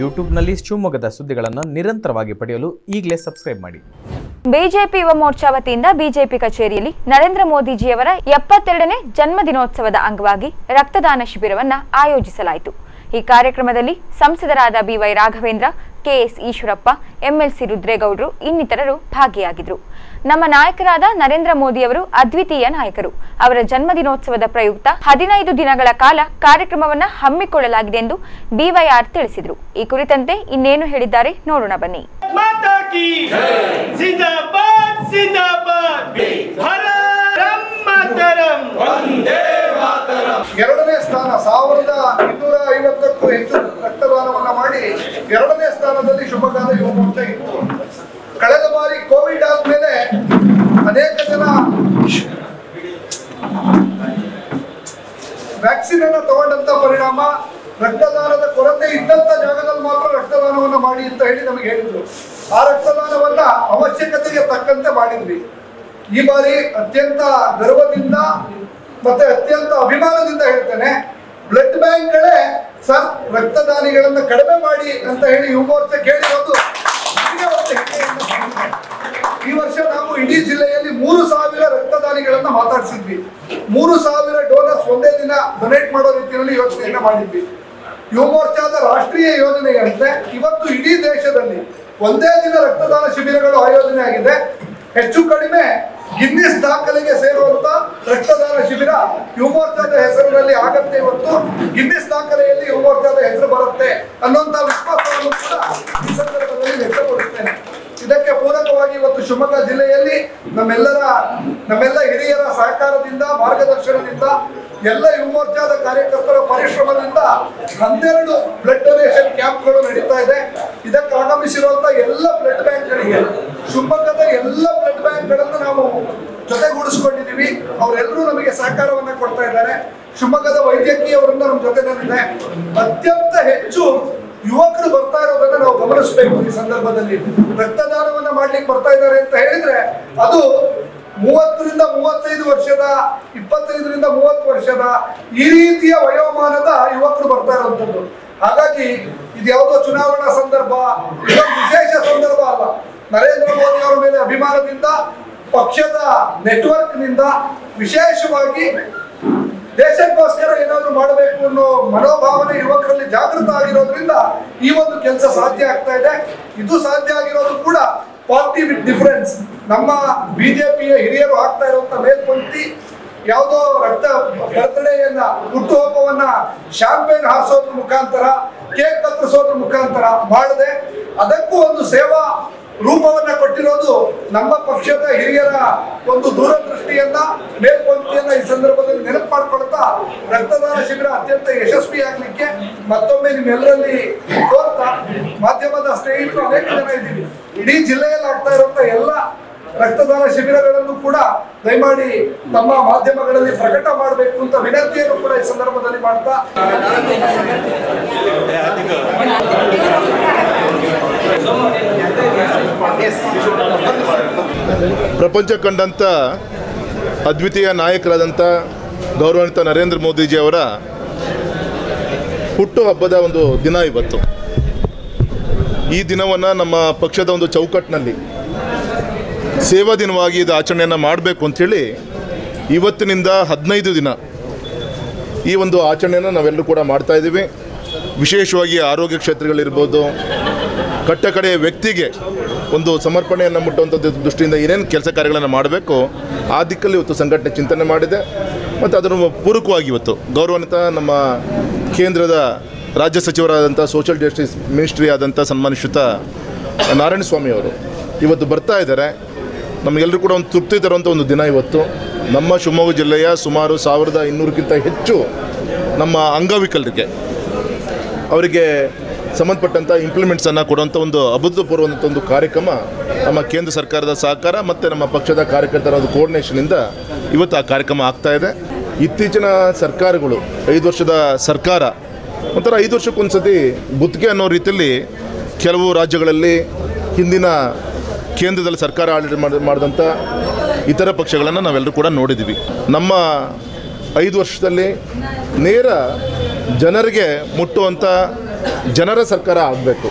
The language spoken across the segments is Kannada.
ಯೂಟ್ಯೂಬ್ನಲ್ಲಿ ಶಿವಮೊಗ್ಗದ ಸುದ್ದಿಗಳನ್ನು ನಿರಂತರವಾಗಿ ಪಡೆಯಲು ಈಗಲೇ ಸಬ್ಸ್ಕ್ರೈಬ್ ಮಾಡಿ. ಬಿಜೆಪಿ ಯುವ ಮೋರ್ಚಾ ವತಿಯಿಂದ ಬಿಜೆಪಿ ಕಚೇರಿಯಲ್ಲಿ ನರೇಂದ್ರ ಮೋದಿಜಿಯವರ ಎಪ್ಪತ್ತೆರಡನೇ ಜನ್ಮದಿನೋತ್ಸವದ ಅಂಗವಾಗಿ ರಕ್ತದಾನ ಶಿಬಿರವನ್ನ ಆಯೋಜಿಸಲಾಯಿತು. ಈ ಕಾರ್ಯಕ್ರಮದಲ್ಲಿ ಸಂಸದರಾದ BY Raghavendra KS Eshwarappa MLC ರುದ್ರೇಗೌಡರು ಇನ್ನಿತರರು ಭಾಗಿಯಾಗಿದ್ರು. ನಮ್ಮ ನಾಯಕರಾದ ನರೇಂದ್ರ ಮೋದಿ ಅವರು ಅದ್ವಿತೀಯ ನಾಯಕರು. ಅವರ ಜನ್ಮದಿನೋತ್ಸವದ ಪ್ರಯುಕ್ತ ಹದಿನೈದು ದಿನಗಳ ಕಾಲ ಕಾರ್ಯಕ್ರಮವನ್ನು ಹಮ್ಮಿಕೊಳ್ಳಲಾಗಿದೆ ಎಂದು ಬಿವೈಆರ್ ತಿಳಿಸಿದರು. ಈ ಕುರಿತಂತೆ ಇನ್ನೇನು ಹೇಳಿದ್ದಾರೆ ನೋಡೋಣ ಬನ್ನಿ. ಎರಡನೇ ಸ್ಥಾನ ಸಾವಿರದ ಇನ್ನೂರ ಐವತ್ತಕ್ಕೂ ಹೆಚ್ಚು ಎರಡನೇ ಸ್ಥಾನದಲ್ಲಿ ಶಿವಮೊಗ್ಗದ ಯುವ ಮೋರ್ಚಾ ಇತ್ತು. ಕಳೆದ ಬಾರಿ ಕೋವಿಡ್ ಆದ್ಮೇಲೆ ಅನೇಕ ಜನ ವ್ಯಾಕ್ಸಿನ್ ಅನ್ನು ತಗೊಂಡಂತ ಪರಿಣಾಮ, ರಕ್ತದಾನದ ಕೊರತೆ ಇದ್ದಂತ ಜಾಗದಲ್ಲಿ ಮಾತ್ರ ರಕ್ತದಾನವನ್ನ ಮಾಡಿ ಅಂತ ಹೇಳಿ ನಮಗೆ ಹೇಳಿದ್ರು. ಆ ರಕ್ತದಾನವನ್ನ ಅವಶ್ಯಕತೆಗೆ ತಕ್ಕಂತೆ ಮಾಡಿದ್ವಿ. ಈ ಬಾರಿ ಅತ್ಯಂತ ಗರ್ವದಿಂದ ಮತ್ತೆ ಅತ್ಯಂತ ಅಭಿಮಾನದಿಂದ ಹೇಳ್ತೇನೆ ಬ್ಲಡ್ ಬ್ಯಾಂಕ್ಗಳೇ ಸರ್ ರಕ್ತದಾನಿಗಳನ್ನ ಕಡಿಮೆ ಮಾಡಿ ಅಂತ ಹೇಳಿ ಯುವ ಮೋರ್ಚೆ ಕೇಳಿರೋದು ಈ ವರ್ಷ ನಾವು ಇಡೀ ಜಿಲ್ಲೆಯಲ್ಲಿ ಮೂರು ಸಾವಿರ ರಕ್ತದಾನಿಗಳನ್ನ ಮಾತಾಡಿಸಿದ್ವಿ. ಮೂರು ಸಾವಿರ ಡೋನರ್ಸ್ ಒಂದೇ ದಿನ ಡೊನೇಟ್ ಮಾಡೋ ರೀತಿಯಲ್ಲಿ ಯೋಚನೆಯನ್ನ ಮಾಡಿದ್ವಿ. ಯುವ ಮೋರ್ಚಾದ ರಾಷ್ಟ್ರೀಯ ಯೋಜನೆಯಂತೆ ಇವತ್ತು ಇಡೀ ದೇಶದಲ್ಲಿ ಒಂದೇ ದಿನ ರಕ್ತದಾನ ಶಿಬಿರಗಳು ಆಯೋಜನೆ ಆಗಿದೆ. ಹೆಚ್ಚು ಕಡಿಮೆ ಗಿನ್ನಿಸ್ ದಾಖಲೆಗೆ ಸೇರುವಂತ ರಕ್ತದಾನ ಶಿಬಿರ ಯುವ ಮೋರ್ಚಾದ ಹೆಸರಿನಲ್ಲಿ ಆಗತ್ತೆ ಇವತ್ತು ಗಿನ್ನಿಸ್ ದಾಖಲೆಯಲ್ಲಿ ಯುವಕರ ಹೆಸರು ಬರುತ್ತೆ ಅನ್ನುವಂತ ವಿಶ್ವಾಸವನ್ನು ಕೂಡ ಈ ಸಂದರ್ಭದಲ್ಲಿ ವ್ಯಕ್ತಪಡಿಸ್ತೇನೆ ಇದಕ್ಕೆ ಪೂರಕವಾಗಿ ಇವತ್ತು ಶಿವಮೊಗ್ಗ ಜಿಲ್ಲೆಯಲ್ಲಿ ನಮ್ಮೆಲ್ಲರ, ನಮ್ಮೆಲ್ಲ ಹಿರಿಯರ ಸಹಕಾರದಿಂದ, ಮಾರ್ಗದರ್ಶನದಿಂದ, ಎಲ್ಲ ಯುವ ಮೋರ್ಚಾದ ಕಾರ್ಯಕರ್ತರ ಪರಿಶ್ರಮದಿಂದ ಹನ್ನೆರಡು ಬ್ಲಡ್ ಡೊನೇಷನ್ ಕ್ಯಾಂಪ್ಗಳು ನಡೀತಾ ಇದೆ. ಇದಕ್ಕೆ ಆಗಮಿಸಿರುವಂತ ಎಲ್ಲ ಬ್ಲಡ್ ಬ್ಯಾಂಕ್ಗಳಿಗೆ ಶಿವಮೊಗ್ಗದ ಎಲ್ಲ ಬ್ಲಡ್ ಬ್ಯಾಂಕ್ಗಳನ್ನು ನಾವು ಜೊತೆಗೂಡಿಸ್ಕೊಂಡಿದ್ದೀವಿ. ಅವರೆಲ್ಲರೂ ನಮಗೆ ಸಹಕಾರವನ್ನು ಕೊಡ್ತಾ ಇದ್ದಾರೆ. ಶಿವಮೊಗ್ಗದ ವೈದ್ಯಕೀಯವರನ್ನ ನಮ್ಮ ಜೊತೆನಲ್ಲಿದೆ ಅತ್ಯಂತ ಹೆಚ್ಚು ಯುವಕರು ಬರ್ತಾ ಇರೋದನ್ನ ನಾವು ಗಮನಿಸಬೇಕು ಈ ಸಂದರ್ಭದಲ್ಲಿ. ರಕ್ತದಾನವನ್ನ ಮಾಡ್ಲಿಕ್ಕೆ ಬರ್ತಾ ಇದ್ದಾರೆ ಅಂತ ಹೇಳಿದ್ರೆ ಅದು ಮೂವತ್ತರಿಂದ ಮೂವತ್ತೈದು ವರ್ಷದ, ಇಪ್ಪತ್ತೈದರಿಂದ ಮೂವತ್ತು ವರ್ಷದ ಈ ರೀತಿಯ ವಯೋಮಾನದ ಯುವಕರು ಬರ್ತಾ ಇರುವಂತದ್ದು ಹಾಗಾಗಿ ಇದು ಯಾವುದೋ ಚುನಾವಣಾ ಸಂದರ್ಭ ವಿಶೇಷ ಸಂದರ್ಭ ಅಲ್ಲ. ನರೇಂದ್ರ ಮೋದಿ ಅವರ ಮೇಲೆ ಅಭಿಮಾನದಿಂದ, ಪಕ್ಷದ ನೆಟ್ವರ್ಕ್ನಿಂದ ವಿಶೇಷವಾಗಿ ದೇಶಕ್ಕೋಸ್ಕರ ಏನಾದ್ರು ಮಾಡಬೇಕು ಅನ್ನೋ ಮನೋಭಾವನೆ ಯುವಕರಲ್ಲಿ ಜಾಗೃತ ಆಗಿರೋದ್ರಿಂದ ಈ ಒಂದು ಕೆಲಸ ಸಾಧ್ಯ ಆಗ್ತಾ ಇದೆ. ಇದು ಸಾಧ್ಯ ಆಗಿರೋದು ಕೂಡ ಪಾರ್ಟಿ ವಿತ್ ಡಿಫರೆನ್ಸ್. ನಮ್ಮ ಬಿಜೆಪಿಯ ಹಿರಿಯರು ಆಗ್ತಾ ಇರುವಂತ ಮೇಲ್ಪಂಕ್ತಿ ಯಾವುದೋ ರಕ್ತ ಬರ್ತಡೆಯನ್ನ ಹುಟ್ಟುಹಬ್ಬವನ್ನ ಶಾಂಪೇನ್ ಹಾರಿಸೋದ್ರ ಮುಖಾಂತರ, ಕೇಕ್ ಕತ್ತರಿಸೋದ್ರ ಮುಖಾಂತರ ಮಾಡದೆ. ಅದಕ್ಕೂ ಒಂದು ಸೇವಾ ರೂಪವನ್ನ ಕೊಟ್ಟಿರೋದು ನಮ್ಮ ಪಕ್ಷದ ಹಿರಿಯರ ಒಂದು ದೂರದೃಷ್ಟಿಯನ್ನ ಮೇಲ್ಪಂಕ್ತಿಯನ್ನ ಈ ಸಂದರ್ಭದಲ್ಲಿ ನೆನಪು ಮಾಡ್ಕೊಳ್ತಾ ರಕ್ತದಾನ ಶಿಬಿರ ಅತ್ಯಂತ ಯಶಸ್ವಿ ಆಗ್ಲಿಕ್ಕೆ ಮತ್ತೊಮ್ಮೆ ನಿಮ್ಮೆಲ್ಲರಲ್ಲಿ ಕೋರ್ತಾ ಮಾಧ್ಯಮದ ಸ್ನೇಹಿತರು ಅನೇಕ ಜನ ಇದ್ದೀವಿ. ಇಡೀ ಜಿಲ್ಲೆಯಲ್ಲಿ ಆಗ್ತಾ ಇರುವಂತ ಎಲ್ಲ ರಕ್ತದಾನ ಶಿಬಿರಗಳನ್ನು ಕೂಡ ದಯಮಾಡಿ ತಮ್ಮ ಮಾಧ್ಯಮಗಳಲ್ಲಿ ಪ್ರಕಟ ಮಾಡಬೇಕು ಅಂತ ವಿನಂತಿಯನ್ನು ಕೂಡ ಈ ಸಂದರ್ಭದಲ್ಲಿ ಮಾಡ್ತಾ ಪ್ರಪಂಚ ಕಂಡಂಥ ಅದ್ವಿತೀಯ ನಾಯಕರಾದಂಥ ಗೌರವಾನ್ವಿತ ನರೇಂದ್ರ ಮೋದಿಜಿ ಅವರ ಹುಟ್ಟುಹಬ್ಬದ ಒಂದು ದಿನ ಇವತ್ತು. ಈ ದಿನವನ್ನು ನಮ್ಮ ಪಕ್ಷದ ಒಂದು ಚೌಕಟ್ಟಿನಲ್ಲಿ ಸೇವಾ ದಿನವಾಗಿ ಇದು ಆಚರಣೆಯನ್ನು ಮಾಡಬೇಕು ಅಂಥೇಳಿ ಇವತ್ತಿನಿಂದ ಹದಿನೈದು ದಿನ ಈ ಒಂದು ಆಚರಣೆಯನ್ನು ನಾವೆಲ್ಲರೂ ಕೂಡ ಮಾಡ್ತಾಯಿದ್ದೀವಿ ವಿಶೇಷವಾಗಿ ಆರೋಗ್ಯ ಕ್ಷೇತ್ರಗಳಿರ್ಬೋದು ಕಟ್ಟ ಕಡೆಯ ವ್ಯಕ್ತಿಗೆ ಒಂದು ಸಮರ್ಪಣೆಯನ್ನು ಮುಟ್ಟುವಂಥದ್ದು ದೃಷ್ಟಿಯಿಂದ ಏನೇನು ಕೆಲಸ ಕಾರ್ಯಗಳನ್ನು ಮಾಡಬೇಕು, ಆ ದಿಕ್ಕಲ್ಲಿ ಇವತ್ತು ಸಂಘಟನೆ ಚಿಂತನೆ ಮಾಡಿದೆ. ಮತ್ತು ಅದನ್ನು ಪೂರಕವಾಗಿ ಇವತ್ತು ಗೌರವಾನ್ವಿತ ನಮ್ಮ ಕೇಂದ್ರದ ರಾಜ್ಯ ಸಚಿವರಾದಂಥ ಸೋಷಿಯಲ್ ಜಸ್ಟಿಸ್ ಮಿನಿಸ್ಟ್ರಿ ಆದಂಥ ನಾರಾಯಣ ಸ್ವಾಮಿ ಅವರು ಇವತ್ತು ಬರ್ತಾ ಇದ್ದಾರೆ. ನಮಗೆಲ್ಲರೂ ಕೂಡ ಒಂದು ತೃಪ್ತಿ ತರುವಂಥ ಒಂದು ದಿನ ಇವತ್ತು. ನಮ್ಮ ಶಿವಮೊಗ್ಗ ಜಿಲ್ಲೆಯ ಸುಮಾರು ಸಾವಿರದ ಇನ್ನೂರಕ್ಕಿಂತ ಹೆಚ್ಚು ನಮ್ಮ ಅಂಗವಿಕಲರಿಗೆ ಅವರಿಗೆ ಸಂಬಂಧಪಟ್ಟಂಥ ಇಂಪ್ಲಿಮೆಂಟ್ಸನ್ನು ಕೊಡುವಂಥ ಒಂದು ಅಭೂತಪೂರ್ವಂಥ ಒಂದು ಕಾರ್ಯಕ್ರಮ ನಮ್ಮ ಕೇಂದ್ರ ಸರ್ಕಾರದ ಸಹಕಾರ ಮತ್ತು ನಮ್ಮ ಪಕ್ಷದ ಕಾರ್ಯಕರ್ತರ ಒಂದು ಕೋರ್ಡಿನೇಷನಿಂದ ಇವತ್ತು ಆ ಕಾರ್ಯಕ್ರಮ ಆಗ್ತಾ ಇದೆ. ಇತ್ತೀಚಿನ ಸರ್ಕಾರಗಳು, ಐದು ವರ್ಷದ ಸರ್ಕಾರ, ಒಂಥರ ಐದು ವರ್ಷಕ್ಕೊಂದ್ಸತಿ ಗುತ್ತಿಗೆ ಅನ್ನೋ ರೀತಿಯಲ್ಲಿ ಕೆಲವು ರಾಜ್ಯಗಳಲ್ಲಿ ಹಿಂದಿನ ಕೇಂದ್ರದಲ್ಲಿ ಸರ್ಕಾರ ಆಡಳಿತ ಮಾಡಿ ಮಾಡಿದಂಥ ಇತರ ಪಕ್ಷಗಳನ್ನು ನಾವೆಲ್ಲರೂ ಕೂಡ ನೋಡಿದ್ದೀವಿ ನಮ್ಮ ಐದು ವರ್ಷದಲ್ಲಿ ನೇರ ಜನರಿಗೆ ಮುಟ್ಟುವಂಥ ಜನರ ಸರ್ಕಾರ ಆಗಬೇಕು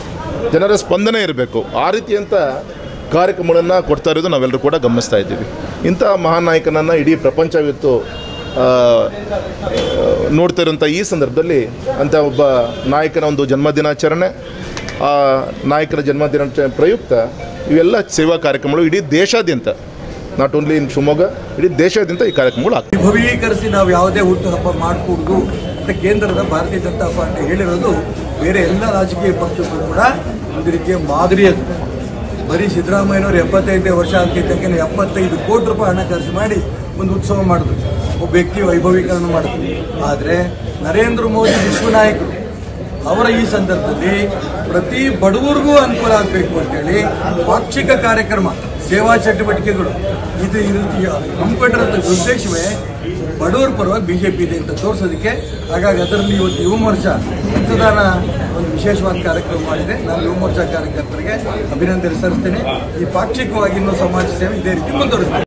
ಜನರ ಸ್ಪಂದನೆ ಇರಬೇಕು. ಆ ರೀತಿಯಂಥ ಕಾರ್ಯಕ್ರಮಗಳನ್ನು ಕೊಡ್ತಾ ಇರೋದು ನಾವೆಲ್ಲರೂ ಕೂಡ ಗಮನಿಸ್ತಾ ಇದ್ದೀವಿ. ಇಂಥ ಮಹಾನ್ ನಾಯಕನನ್ನು ಇಡೀ ಪ್ರಪಂಚವಿತ್ತು ಆ, ನೋಡ್ತಾ ಇರೋಂಥ ಈ ಸಂದರ್ಭದಲ್ಲಿ ಅಂಥ ಒಬ್ಬ ನಾಯಕನ ಒಂದು ಜನ್ಮದಿನಾಚರಣೆ ಆ ನಾಯಕನ ಜನ್ಮದಿನಾಚರಣೆ ಪ್ರಯುಕ್ತ ಇವೆಲ್ಲ ಸೇವಾ ಕಾರ್ಯಕ್ರಮಗಳು ಇಡೀ ದೇಶಾದ್ಯಂತ ನಾಟ್ ಓನ್ಲಿ ಇನ್ ಶಿವಮೊಗ್ಗ ಇಡೀ ದೇಶಾದ್ಯಂತ ಈ ಕಾರ್ಯಕ್ರಮಗಳು ಆಗ್ತವೆ. ವೈಭವೀಕರಿಸಿ ನಾವು ಯಾವುದೇ ಹುಟ್ಟುಹಬ್ಬ ಮಾಡಕೂಡ್ದು ಅಂತ ಕೇಂದ್ರದ ಭಾರತೀಯ ಜನತಾ ಪಾರ್ಟಿ ಹೇಳಿರೋದು ಬೇರೆ ಎಲ್ಲ ರಾಜಕೀಯ ಪಕ್ಷಗಳು ಕೂಡ ಒಂದು ರೀತಿಯ ಮಾದರಿ ಅದು. ಬರೀ ಸಿದ್ದರಾಮಯ್ಯನವರು ಎಪ್ಪತ್ತೈದನೇ ವರ್ಷ ಆಗ್ತಿದ್ದಕ್ಕೆ ಎಪ್ಪತ್ತೈದು ಕೋಟಿ ರೂಪಾಯಿ ಹಣ ಖರ್ಚು ಮಾಡಿ ಒಂದು ಉತ್ಸವ ಮಾಡಿದ್ರು. ಒಬ್ಬ ವ್ಯಕ್ತಿ ವೈಭವೀಕರಣ ಮಾಡಿದ್ರು. ಆದರೆ ನರೇಂದ್ರ ಮೋದಿ ವಿಶ್ವ ನಾಯಕರು ಅವರ ಈ ಸಂದರ್ಭದಲ್ಲಿ ಪ್ರತಿ ಬಡವರಿಗೂ ಅನುಕೂಲ ಆಗಬೇಕು ಅಂತೇಳಿ ಪಾಕ್ಷಿಕ ಕಾರ್ಯಕ್ರಮ, ಸೇವಾ ಚಟುವಟಿಕೆಗಳು. ಇದು ಈ ರೀತಿಯ ಹಮ್ಮಿಕೊಂಡಿರೋ ಉದ್ದೇಶವೇ ಬಡವರ ಪರವಾಗಿ ಬಿಜೆಪಿ ಇದೆ ಅಂತ ತೋರಿಸೋದಕ್ಕೆ ಹಾಗಾಗಿ ಅದರಲ್ಲಿ ಇವತ್ತು ಯುವ ಮೋರ್ಚಾ ಒಂದು ವಿಶೇಷವಾದ ಕಾರ್ಯಕ್ರಮ ಮಾಡಿದೆ. ನಾನು ಯುವ ಮೋರ್ಚಾ ಕಾರ್ಯಕರ್ತರಿಗೆ ಅಭಿನಂದನೆ ಸಲ್ಲಿಸ್ತೇನೆ. ಈ ಪಾಕ್ಷಿಕವಾಗಿ ಇನ್ನೂ ಸಮಾಜ ಸೇವೆ ಇದೇ ರೀತಿ ಮುಂದುವರಿಸ್ತೇನೆ.